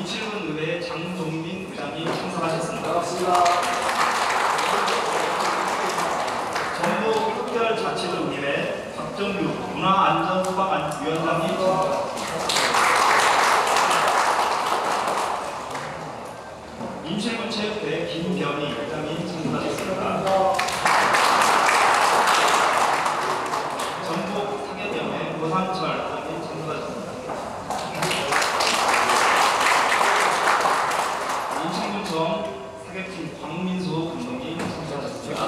임실군 의회 장종민 의장님 참석하셨습니다. 반갑습니다. 전북 흑별자치도의회 박정규 문화안전소방위원장님 임실군체육회 김변희 회장님 참석하셨습니다. 전북 사계병회 노상철 회장님 참석하셨습니다. 임실군청 사계팀 광민수 감독님 참석하셨습니다.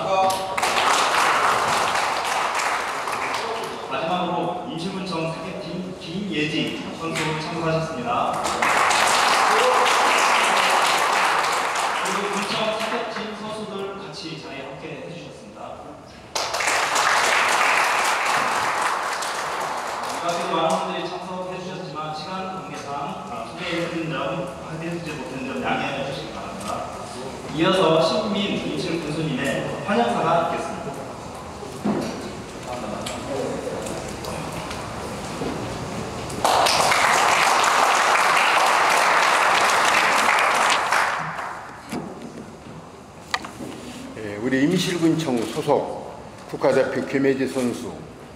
마지막으로 임실군청 사계팀 김예지 선수 참석하셨습니다. 그리고 군청 사계팀 선수들 같이 자리에 함께 해주셨습니다. 여기까지 많은 분들이 참석해 주셨지만 시간 관계상 소개해드린 점, 해드리지 못한 점 양해해 주시기 바랍니다. 이어서 신민 임실 군수님의 환영사가 있겠습니다. 예, 우리 임실군청 소속 국가대표 김혜지 선수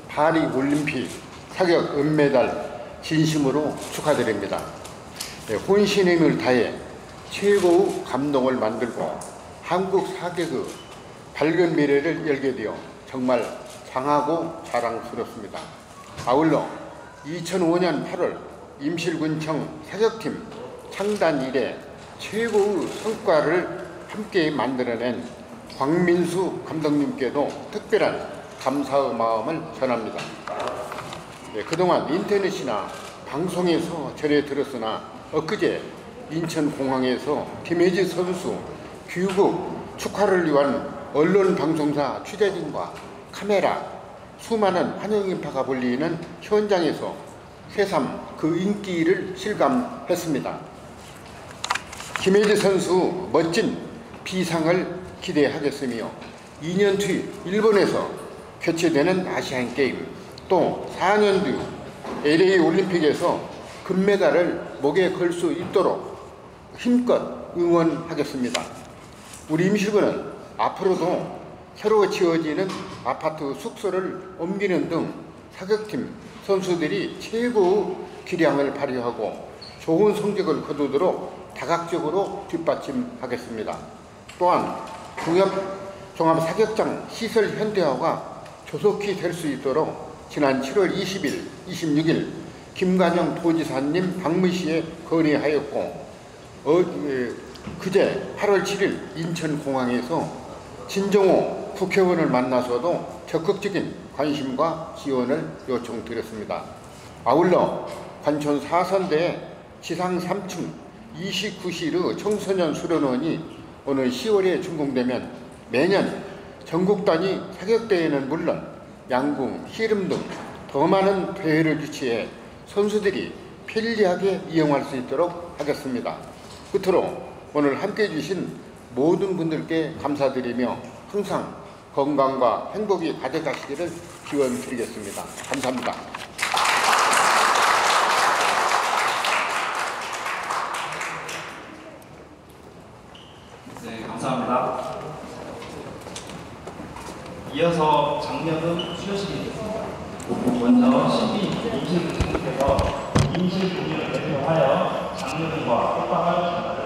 파리 올림픽 사격 은메달 진심으로 축하드립니다. 예, 혼신의 힘을 다해 최고의 감동을 만들고 한국 사격의 밝은 미래를 열게 되어 정말 장하고 자랑스럽습니다. 아울러 2005년 8월 임실군청 사격팀 창단 이래 최고의 성과를 함께 만들어낸 광민수 감독님께도 특별한 감사의 마음을 전합니다. 네, 그동안 인터넷이나 방송에서 전해 들었으나 엊그제 인천공항에서 김혜지 선수 귀국 축하를 위한 언론 방송사 취재진과 카메라 수많은 환영 인파가 몰리는 현장에서 새삼 그 인기를 실감했습니다. 김혜지 선수 멋진 비상을 기대하겠으며 2년 뒤 일본에서 개최되는 아시안 게임 또 4년 뒤 LA 올림픽에서 금메달을 목에 걸 수 있도록 힘껏 응원하겠습니다. 우리 임시군은 앞으로도 새로 지어지는 아파트 숙소를 옮기는 등 사격팀 선수들이 최고의 기량을 발휘하고 좋은 성적을 거두도록 다각적으로 뒷받침하겠습니다. 또한 중협 종합 사격장 시설 현대화가 조속히 될 수 있도록 지난 7월 20일, 26일 김관영 도지사님 방문시에 건의하였고 어, 예, 그제 8월 7일 인천공항에서 진정호 국회의원을 만나서도 적극적인 관심과 지원을 요청드렸습니다. 아울러 관촌 4선대 지상 3층 29시의 청소년 수련원이 오늘 10월에 준공되면 매년 전국 단위 사격대회는 물론 양궁, 씨름 등 더 많은 대회를 유치해 선수들이 편리하게 이용할 수 있도록 하겠습니다. 끝으로 오늘 함께해 주신 모든 분들께 감사드리며 항상 건강과 행복이 가득하시기를 기원 드리겠습니다. 감사합니다. 네, 감사합니다. 이어서 장면은 수여식이겠습니다. 먼저 신비 임실국님께서 임실국민을 대표하여 장면과 꽃방을 전달을 하시겠습니다.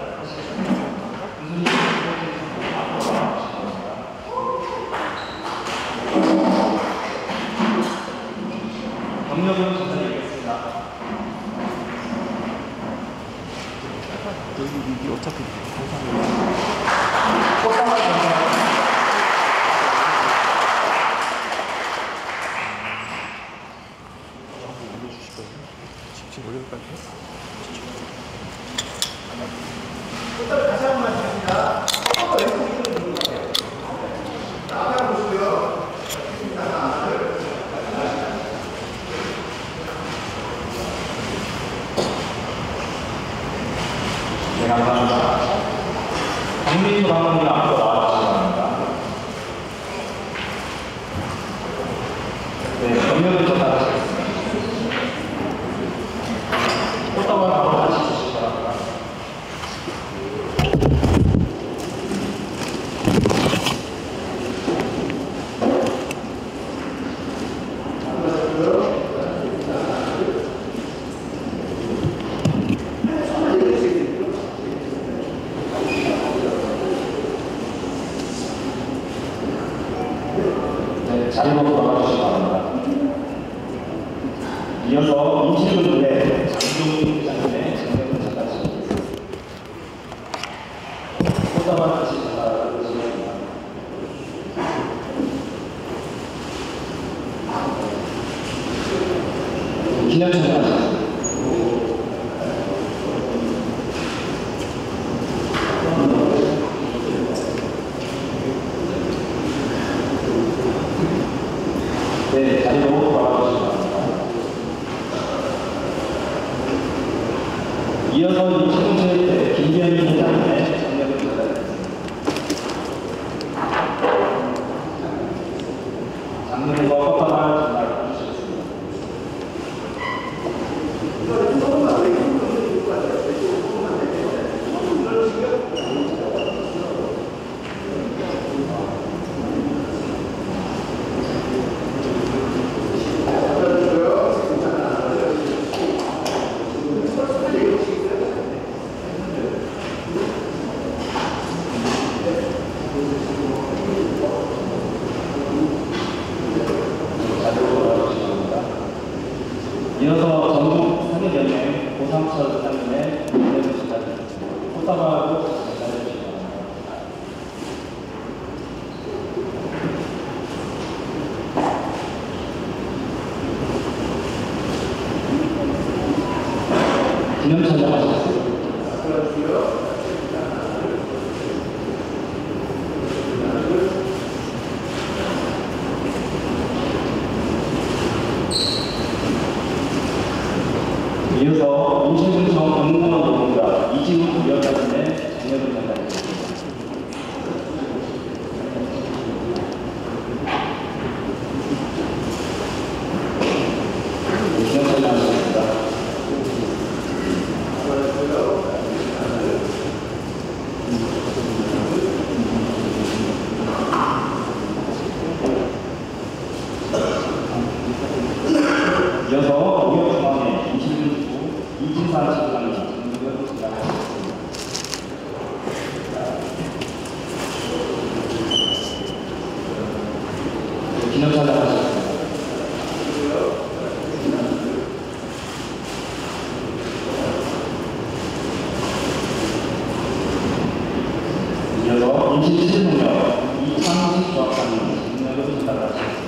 이어서 임시 7분역 이창식 조합장님 진행을 부탁드립니다.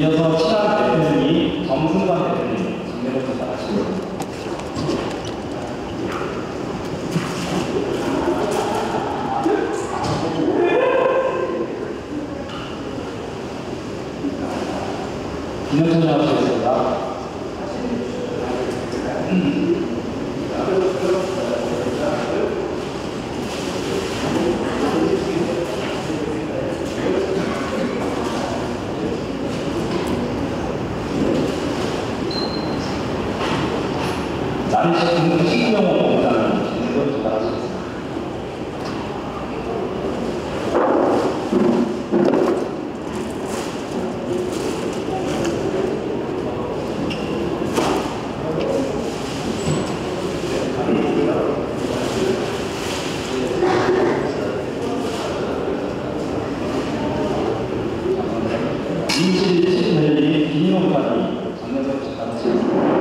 이어서 친한 대표님이 정승관 대표님 장례부터 나가시고요. 김현철 1日1日のように金曜日までに参列をしたです。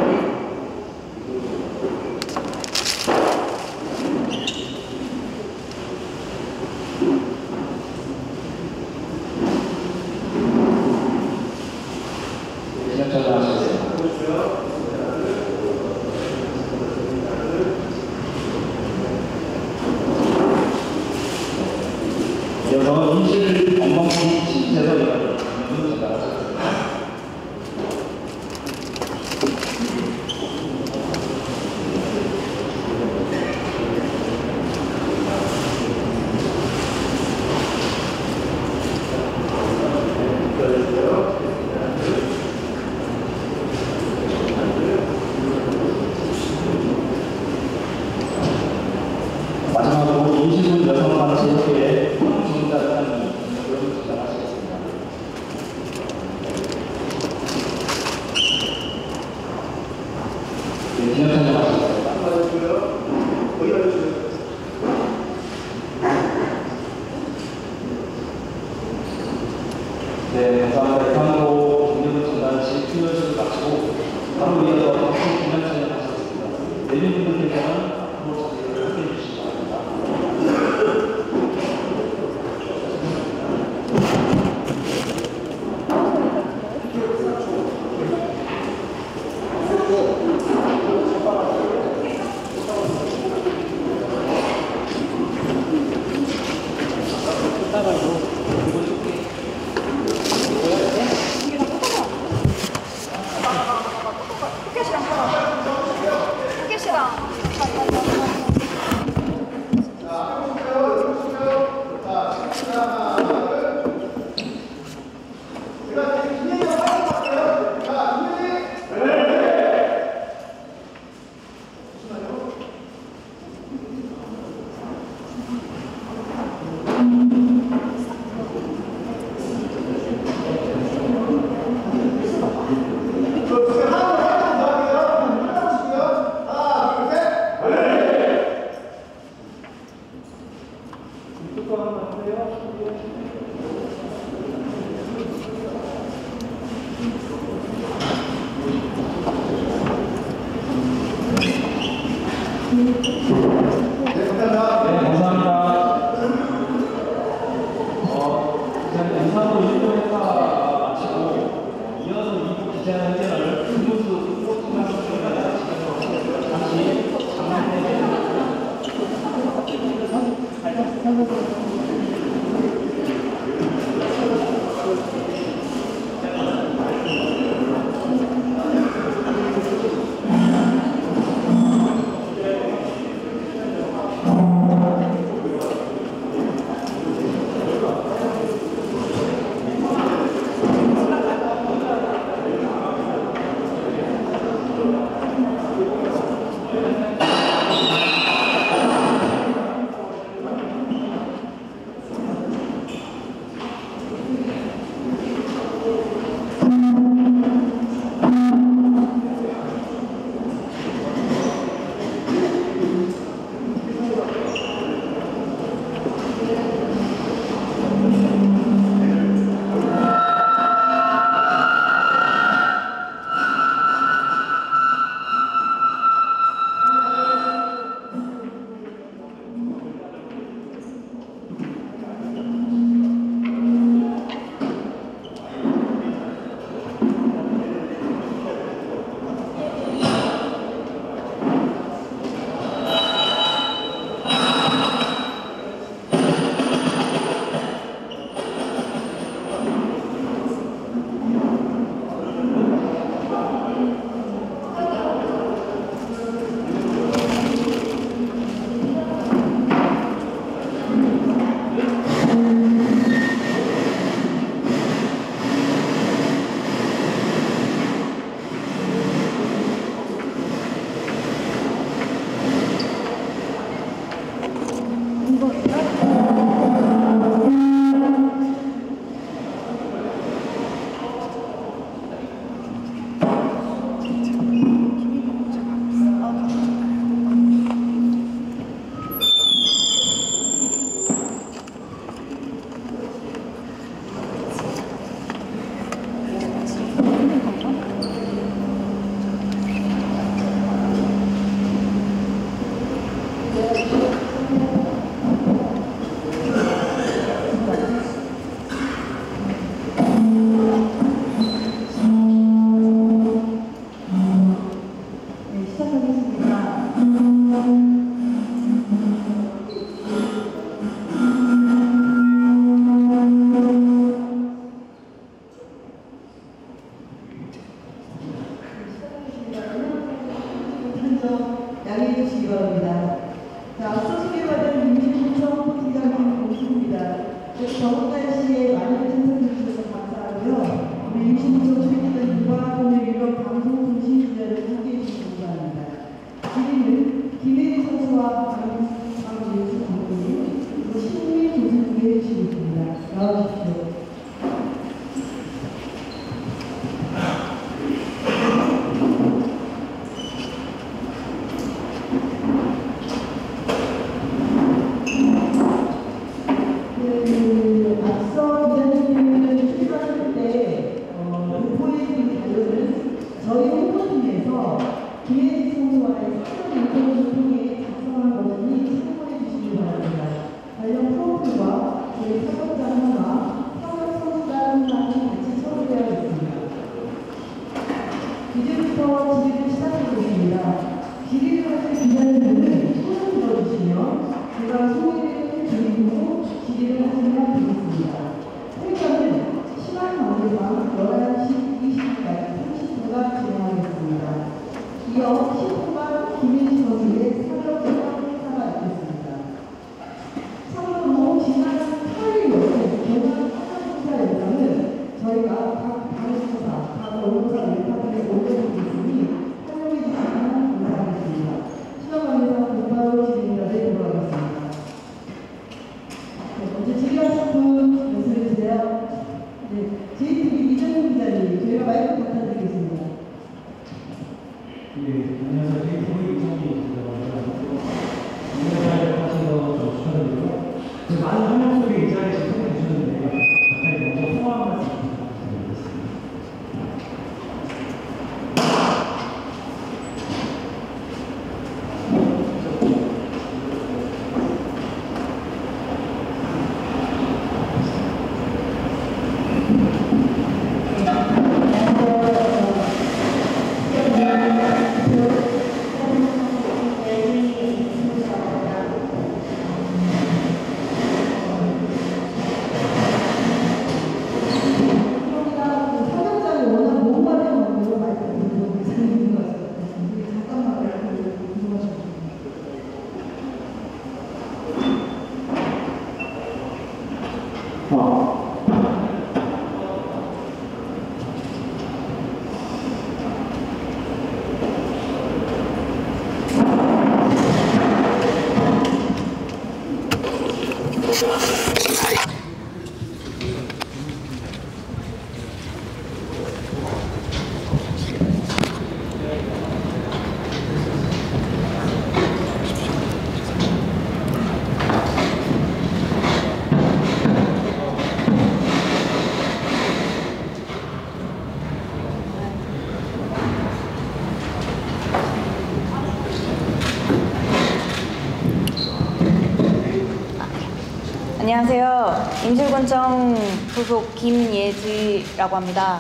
안녕하세요. 임실권청 소속 김예지라고 합니다.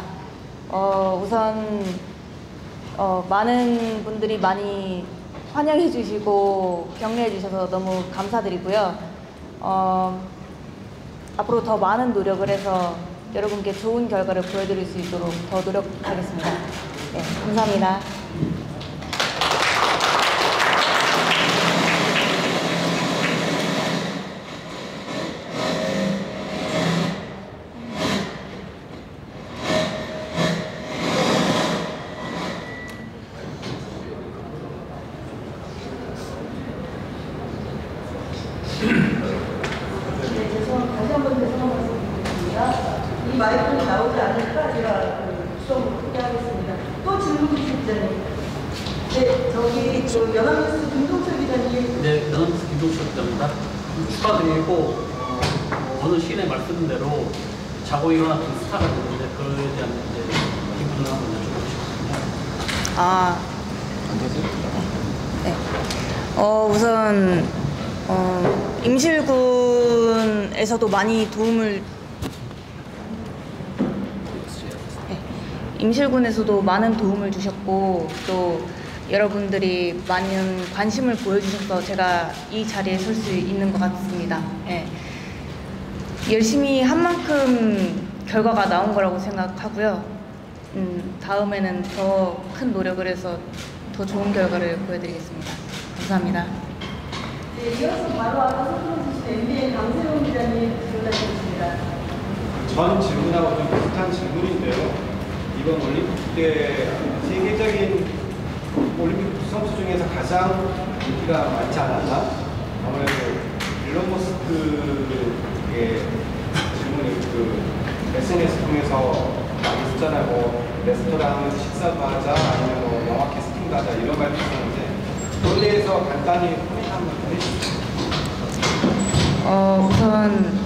어, 우선 어, 많은 분들이 많이 환영해 주시고 격려해 주셔서 너무 감사드리고요. 어, 앞으로 더 많은 노력을 해서 여러분께 좋은 결과를 보여드릴 수 있도록 더 노력하겠습니다. 네, 감사합니다. 네. 어, 우선 어, 임실군에서도 많이 도움을 네. 임실군에서도 많은 도움을 주셨고 또 여러분들이 많은 관심을 보여주셔서 제가 이 자리에 설 수 있는 것 같습니다. 네. 열심히 한 만큼 결과가 나온 거라고 생각하고요. 음, 다음에는 더 큰 노력을 해서 더 좋은 결과를 보여드리겠습니다. 감사합니다. 네, 이어서 바로 아까 소통 주신 MBA 강세훈 기자님 질문해 주십니다. 전 질문하고 좀 비슷한 질문인데요. 이번 올림픽 때 세계적인 올림픽 선수 중에서 가장 인기가 많지 않았나? 아무래도 일론 머스크의 질문이 그 SNS 통해서 많이 쓰잖아요. 뭐 레스토랑 식사도 하자 아니면 뭐 영화 캐스팅 도 하자 이런 그거에 대해서 간단히 코멘트 한번 해주세요. 어, 우선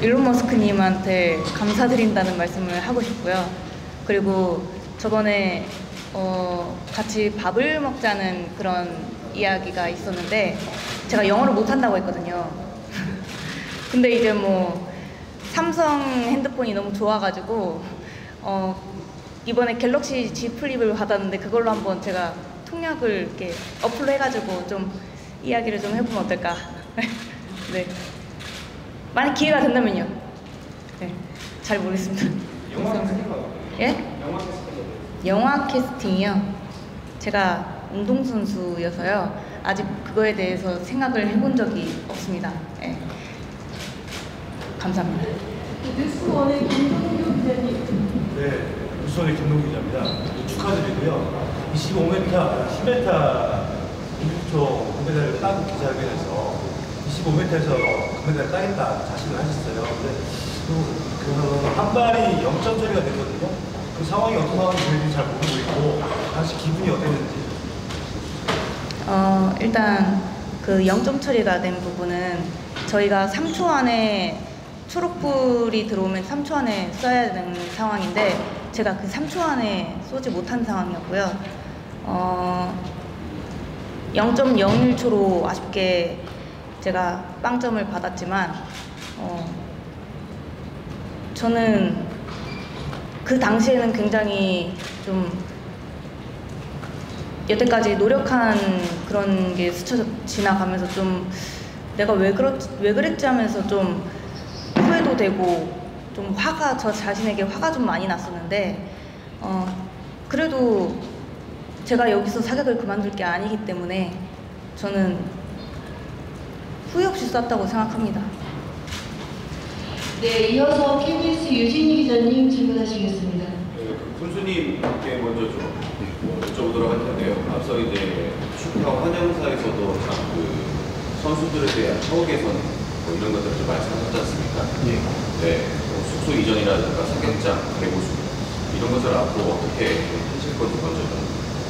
일론 머스크님한테 감사드린다는 말씀을 하고 싶고요. 그리고 저번에 어, 같이 밥을 먹자는 그런 이야기가 있었는데 제가 영어를 못한다고 했거든요. 근데 이제 뭐 삼성 핸드폰이 너무 좋아가지고 어, 이번에 갤럭시 G 플립을 받았는데 그걸로 한번 제가 통역을 이렇게 어플로 해가지고 좀 이야기를 좀 해보면 어떨까? 네. 만약 기회가 된다면요. 네. 잘 모르겠습니다. 영화 캐스팅은 예? 영화 캐스팅은 영화 캐스팅이요. 제가 운동선수여서요. 아직 그거에 대해서 생각을 해본 적이 없습니다. 예. 감사합니다. 뉴스원의 김동규 기자님. 네, 우선의 김동 기자입니다. 축하드리고요. 25m, 10m 공격총 금메달을 따고 기자회견에서 25m에서 금메달을 따겠다 자신을 하셨어요. 근데 그, 그 한발이 0점 처리가 됐거든요. 그 상황이 어떤 상황인지 저희들이 잘 모르고 있고 당시 기분이 어땠는지 어, 일단 그 0점 처리가 된 부분은 저희가 3초 안에 초록불이 들어오면 3초 안에 써야 되는 상황인데 제가 그 3초 안에 쏘지 못한 상황이었고요. 어, 0.01초로 아쉽게 제가 빵점을 받았지만 어, 저는 그 당시에는 굉장히 좀 여태까지 노력한 그런 게 스쳐 지나가면서 좀 내가 왜 그렇 왜 그랬지 하면서 좀 후회도 되고 좀 화가 저 자신에게 화가 좀 많이 났었는데 어 그래도 제가 여기서 사격을 그만둘 게 아니기 때문에 저는 후회 없이 쐈다고 생각합니다. 네, 이어서 KBS 유진희 기자님 질문하시겠습니다. 그 군수님께 먼저 좀뭐 여쭤보도록 할 텐데요. 앞서 이제 축하 환영사에서도 참그 선수들에 대한 처우 개선 뭐 이런 것들을 좀 말씀하셨지 않습니까? 예. 네, 뭐 숙소 이전이라든가 사격장 대보수 이런 것을 앞으로 어떻게 하실 건지 먼저 좀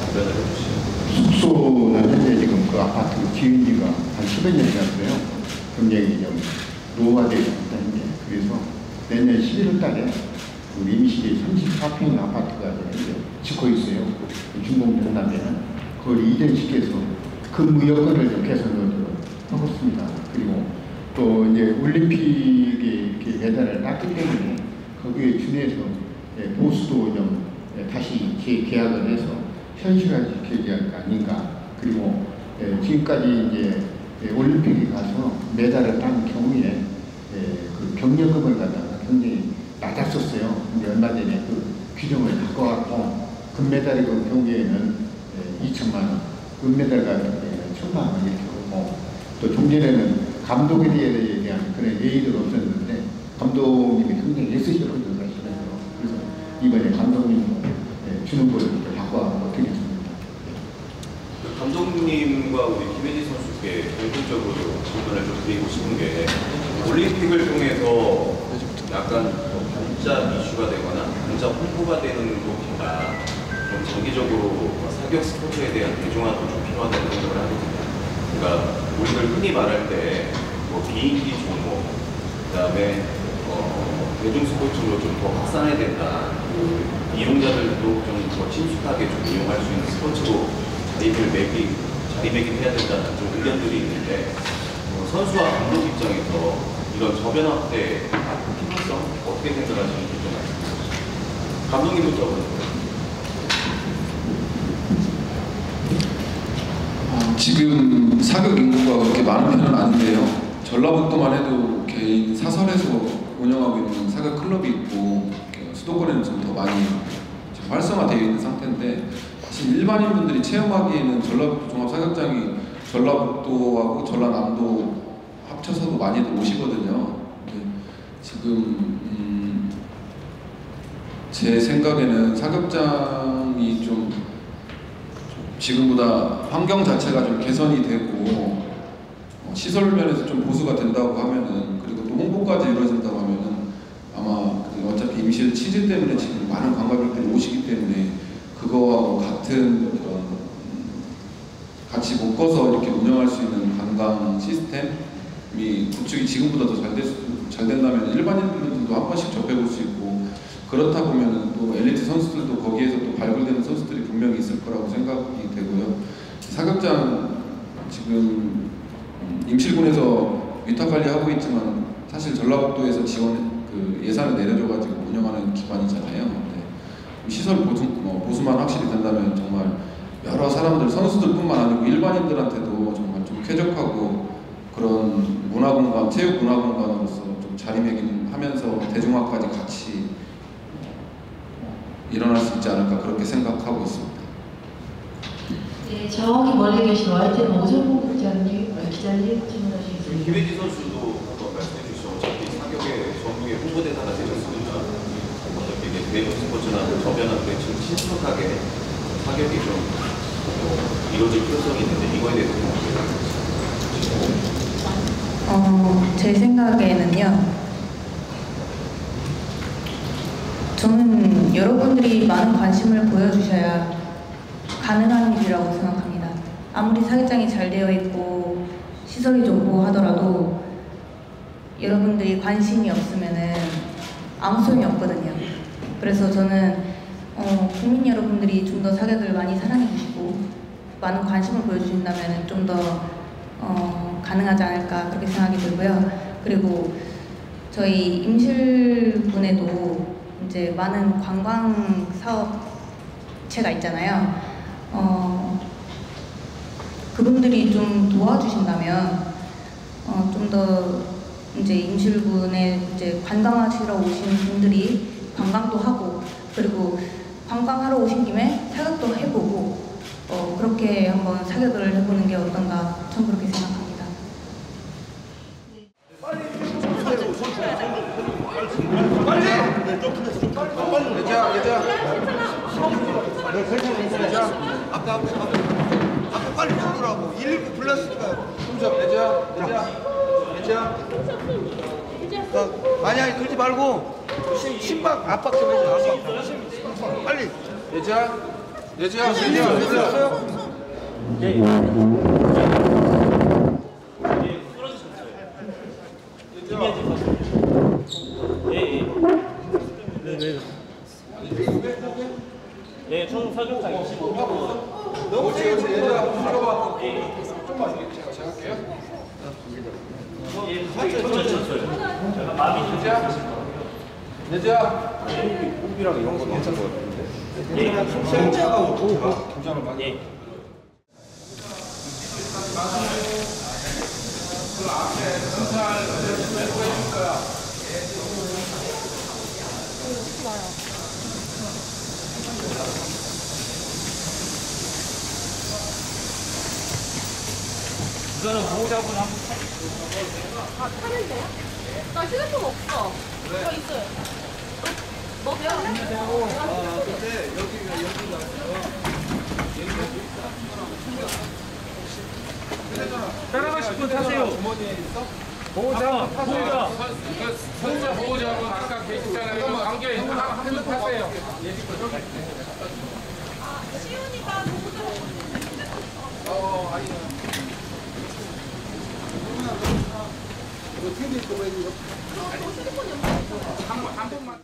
답변을 해주시죠. 숙소는 현재 지금 그 아파트 지은 지가 한 10여 년이 됐어요. 굉장히 좀 노후화되어 있습니다. 현재. 그래서 내년 11월 달에 임실이 34평 아파트가 짓고 있어요. 전남에는 그걸 이전시켜서 근무 여건을 좀 개선을 하고 있습니다. 그리고 또 이제 올림픽 메달을 땄기 때문에 거기에 준해서 예, 보수도 좀 예, 다시 재계약을 해서 현실화시키지 아닌가. 그리고 예, 지금까지 이제 예, 올림픽에 가서 메달을 딴 경우에 예, 그 경력금을 갖다가 굉장히 낮았었어요. 근데 얼마 전에 그 규정을 바꿔갖고 금메달의 경우에는 예, 2천만 원, 은메달 같은 경우에는 천만 원 이렇게 하고 또 종전에는 감독에 대한 그런 예의도 없었는데 감독님이 굉장히 애쓰셔서 사실은요. 그래서 이번에 감독님 예, 주는 이렇게 바꿔갖고 드리겠습니다. 그 감독님과 우리 김혜지 선수께 공통적으로 질문을 좀 드리고 싶은 게 올림픽을 통해서 약간 뭐 반짝 이슈가 되거나 반짝 홍보가 되는 것보다 좀 장기적으로 사격 스포츠에 대한 대중화도 좀 필요하다는 생각을 하거든요. 그러니까 우리들 흔히 말할 때 뭐 비인기 종목, 그 다음에 어, 대중 스포츠로 좀 더 확산해야 된다. 그 이용자들도 좀 더 친숙하게 좀 이용할 수 있는 스포츠로 자리를 매기, 자리매김해야 된다는 좀 의견들이 있는데 어, 선수와 감독 입장에서 이런 저변 확대 필요성 어떻게 생각하시는지 좀 말씀해 주시죠. 감독님부터. 어, 지금 사격 인구가 그렇게 많은 편은 아닌데요. 전라북도만 해도 개인 사설에서 운영하고 있는 사격 클럽이 있고 수도권에는 좀 더 많이 활성화되어 있는 상태인데 사실 일반인 분들이 체험하기에는 전라북도 종합사격장이 전라북도하고 전라남도 합쳐서도 많이들 오시거든요. 지금 음, 제 생각에는 사격장이 좀 지금보다 환경 자체가 좀 개선이 되고 어, 시설 면에서 좀 보수가 된다고 하면은 그리고 또 홍보까지 이루어진다고 그 어차피 임실 취지 때문에 지금 많은 관광객들이 오시기 때문에 그거하고 같은 음, 같이 묶어서 이렇게 운영할 수 있는 관광 시스템이 구축이 지금보다 더 잘 된다면 일반인들도 한 번씩 접해볼 수 있고 그렇다 보면은 또 엘리트 선수들도 거기에서 또 발굴되는 선수들이 분명히 있을 거라고 생각이 되고요. 사격장 지금 음, 임실군에서 위탁 관리하고 있지만 사실 전라북도에서 지원 그 예산을 내려줘가지고 운영하는 기관이잖아요. 네. 시설 보수, 어, 보수만 확실히 된다면 정말 여러 사람들 선수들뿐만 아니고 일반인들한테도 정말 좀 쾌적하고 그런 문화공간, 체육 문화공간으로서 좀 자리매김하면서 대중화까지 같이 어, 일어날 수 있지 않을까 그렇게 생각하고 있습니다. 네, 저기 멀리 계신 YTN 오정국 기자님, 어, 기자님 질문하시겠습니다. 김혜지 선수도 한번 말씀해 주시죠. 어차피 사격의 전국의 홍보대사가 되셨으니까 어차피 이게 대중 스포츠나 저변한 매칭 신속하게 사격이 좀 어, 이루어질 필요성이 있는데 이거에 대해서 어떻게? 어, 제 생각에는요. 저는 여러분들이 많은 관심을 보여주셔야 가능한 일이라고 생각합니다. 아무리 사격장이 잘 되어 있고 시설이 좋고 하더라도 여러분들이 관심이 없으면은 아무 소용이 없거든요. 그래서 저는 어, 국민 여러분들이 좀 더 사격을 많이 사랑해 주시고 많은 관심을 보여주신다면 좀더 어, 가능하지 않을까 그렇게 생각이 들고요. 그리고 저희 임실군에도 이제 많은 관광 사업체가 있잖아요. 어, 그분들이 좀 도와주신다면 어, 좀더 이제 임실군에 이제 관광하시러 오신 분들이 관광도 하고 그리고 관광하러 오신 김에 사격도 해보고 어, 그렇게 한번 사격을 해보는 게 어떤가 전 그렇게 생각합니다. 아니, 아니, 그러지 말고. 심, 심박 압박 좀 해줘, 압박. 빨리. 얘자, 얘자. 불렀어요? 네, 총 사격장 25분. 너무 지금 얘자, 불러봐. 좀만 제가 제가 할게요. 예, 천천히 쳤어요. 제가 마비 좀 얘자, 얘자. 호흡이랑 이런 거 괜찮은 거 같은데. 예, 생체가 오고 긴장을 많이. 예. 우선은 보호자분 한 아, 타는데요? 나 휴대폰 없어. 저 있어요. 너 내가 아, 근데 여기가 여기가 따라가 싶은 타세요. 보호자, 보호자. 선수 보호자분 아까 계시잖아요. 관계 한분 타세요. 시우니까 보호자. 어, 아니. 이거 TV 거봐 이거. 한 번만.